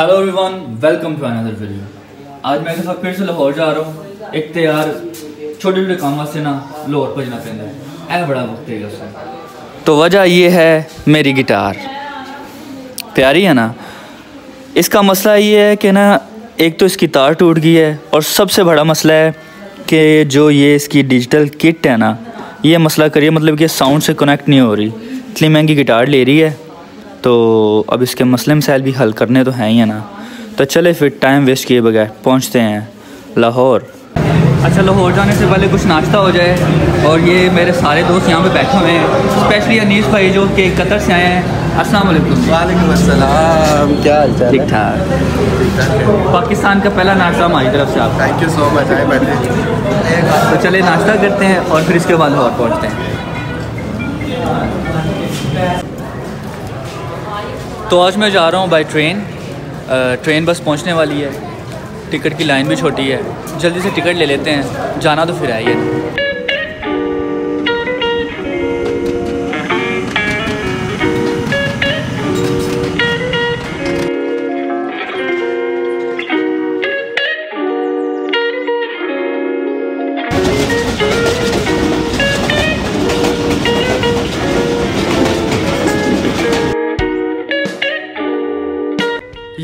Hello everyone welcome to another video आज मैं साथ फिर से लाहौर जा रहा हूँ। एक तो यार, छोटे छोटे काम वास्ते ना लाहौर भजना पैंदा है। ऐ बड़ा वक्त है उसका तो वजह ये है मेरी गिटार। प्यारी है ना? इसका मसला ये है कि ना, एक तो इसकी तार टूट गई है और सबसे बड़ा मसला है कि जो ये इसकी डिजिटल किट है ना, ये मसला करिए मतलब कि साउंड से कनेक्ट नहीं हो रही। इतनी महँगी गिटार ले रही है। तो अब इसके मसले मसाइल भी हल करने तो हैं ही है ना। तो चले फिर टाइम वेस्ट किए बगैर पहुँचते हैं लाहौर। अच्छा लाहौर जाने से पहले कुछ नाश्ता हो जाए और ये मेरे सारे दोस्त यहाँ पे बैठे हुए हैं स्पेशली अनीस भाई जो कि कतर से आए हैं। अस्सलाम वालेकुम। वालेकुम अस्सलाम क्या हाल चाल ठीक ठाक। पाकिस्तान का पहला नाश्ता हमारी तरफ़ से आप थैंक यू सो मच आए बैठे तो चले नाश्ता करते हैं और फिर इसके बाद लाहौर पहुँचते हैं। तो आज मैं जा रहा हूँ बाई ट्रेन ट्रेन बस पहुँचने वाली है. टिकट की लाइन भी छोटी है. जल्दी से टिकट ले लेते हैं. जाना तो फिर आइए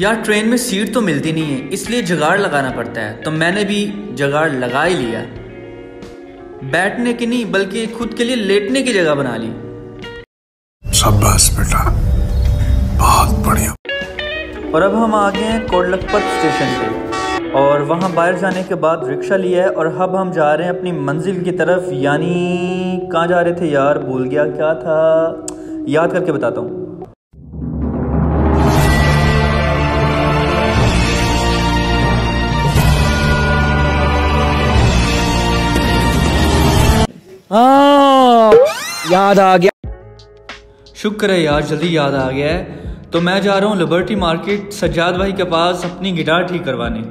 यार ट्रेन में सीट तो मिलती नहीं है इसलिए जगाड़ लगाना पड़ता है। तो मैंने भी जगाड़ लगा ही लिया। बैठने की नहीं बल्कि खुद के लिए लेटने की जगह बना ली। शाबाश बेटा। बहुत बढ़िया। और अब हम आ गए हैं कोडलखपत स्टेशन पे। और वहाँ बाहर जाने के बाद रिक्शा लिया है और अब हम जा रहे हैं अपनी मंजिल की तरफ़। यानी कहाँ जा रहे थे यार? भूल गया क्या था? याद करके बताता हूँ हाँ। याद आ गया। शुक्र है यार, जल्दी याद आ गया है। तो मैं जा रहा हूँ लिबर्टी मार्केट सज्जाद भाई के पास अपनी गिटार ठीक करवाने।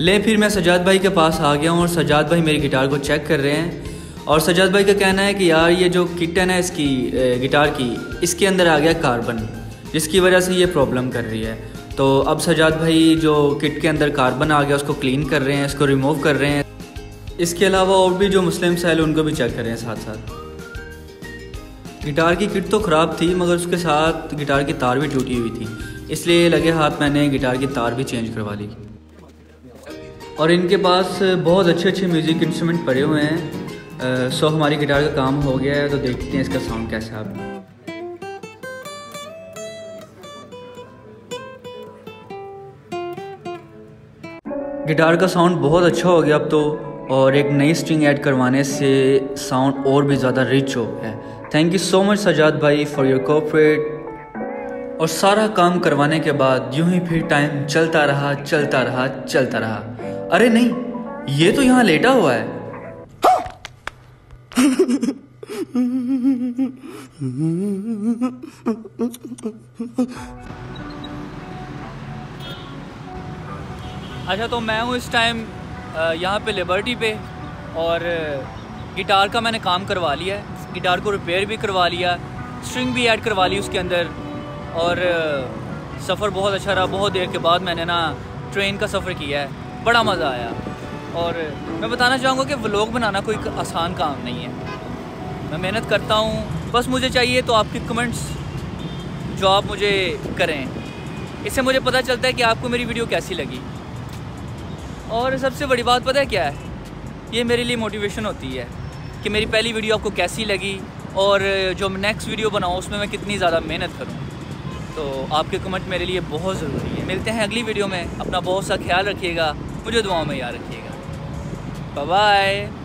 ले फिर मैं सजाद भाई के पास आ गया हूँ और सजाद भाई मेरी गिटार को चेक कर रहे हैं। और सजाद भाई का कहना है कि यार ये जो किट है ना इसकी गिटार की, इसके अंदर आ गया कार्बन, जिसकी वजह से ये प्रॉब्लम कर रही है। तो अब सजाद भाई जो किट के अंदर कार्बन आ गया, उसको क्लीन कर रहे हैं, इसको रिमूव कर रहे हैं। इसके अलावा और भी जो मुस्लिम सहल उनको भी चेक कर रहे हैं साथ साथ गिटार की किट तो ख़राब थी, मगर उसके साथ गिटार की तार भी टूटी हुई थी। इसलिए लगे हाथ मैंने गिटार की तार भी चेंज करवा ली। और इनके पास बहुत अच्छे अच्छे म्यूज़िक इंस्ट्रूमेंट पड़े हुए हैं। सो हमारी गिटार का काम हो गया है तो देखते हैं इसका साउंड कैसा है गिटार का साउंड बहुत अच्छा हो गया अब तो और एक नई स्ट्रिंग ऐड करवाने से साउंड और भी ज़्यादा रिच हो है। Thank you so much Sajad भाई फॉर योर कोऑपरेट और सारा काम करवाने के बाद यूँ ही फिर टाइम चलता रहा चलता रहा चलता रहा। अरे नहीं, ये तो यहाँ लेटा हुआ है। अच्छा तो मैं हूँ इस टाइम यहाँ पे लिबर्टी पे और गिटार का मैंने काम करवा लिया है। गिटार को रिपेयर भी करवा लिया स्ट्रिंग भी ऐड करवा ली उसके अंदर और सफ़र बहुत अच्छा रहा। बहुत देर के बाद मैंने ना ट्रेन का सफ़र किया है। बड़ा मज़ा आया। और मैं बताना चाहूँगा कि व्लॉग बनाना कोई आसान काम नहीं है। मैं मेहनत करता हूँ, बस मुझे चाहिए तो आपके कमेंट्स जो आप मुझे करें। इससे मुझे पता चलता है कि आपको मेरी वीडियो कैसी लगी। और सबसे बड़ी बात पता है क्या है? ये मेरे लिए मोटिवेशन होती है कि मेरी पहली वीडियो आपको कैसी लगी और जो नेक्स्ट वीडियो बनाऊँ उसमें मैं कितनी ज़्यादा मेहनत करूँ। तो आपके कमेंट मेरे लिए बहुत ज़रूरी है। मिलते हैं अगली वीडियो में। अपना बहुत सा ख्याल रखिएगा। मुझे दुआओं में याद रखिएगा। Bye-bye.